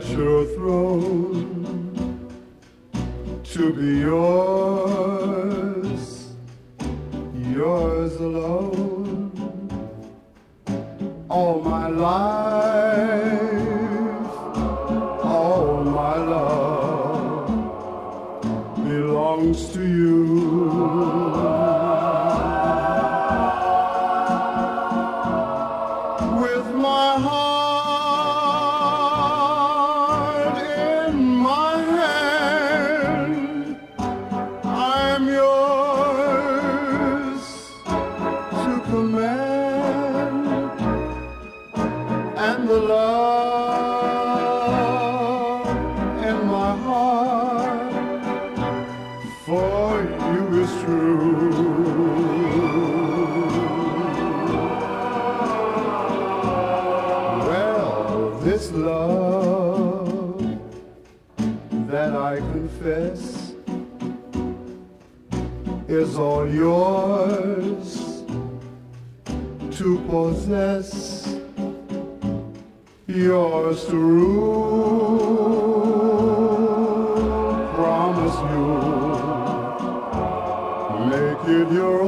at your throne to be yours, yours alone. All my life, all my love belongs to you. And the love in my heart for you is true. Well, this love that I confess is all yours to possess, yours to rule. Promise you, make it your